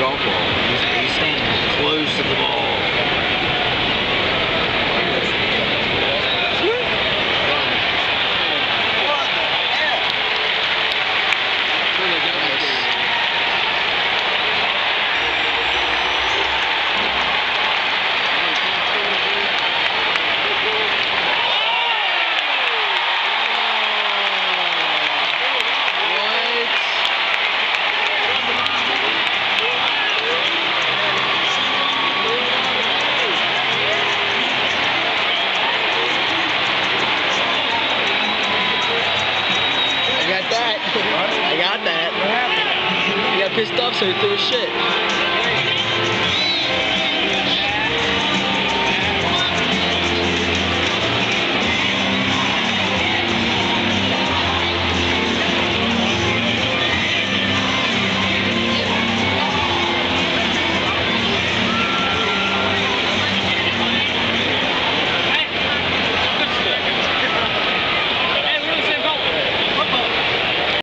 golf ball. I got that. He got pissed off, so he threw his shit.